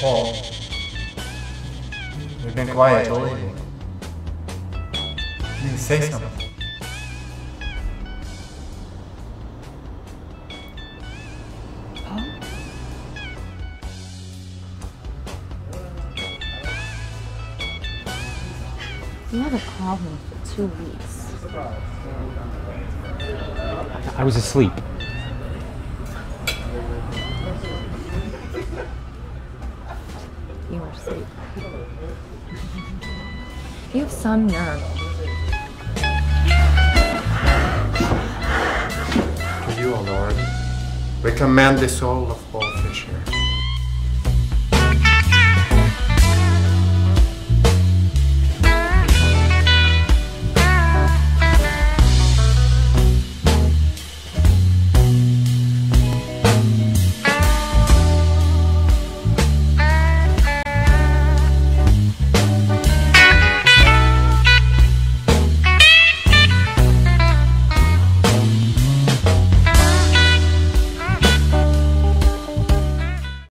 Paul, you've been quiet all evening. Please say something. You haven't called me for two weeks. I was asleep. You were asleep. You have some nerve. To you, O Lord, we commend the soul of Paul Fischer.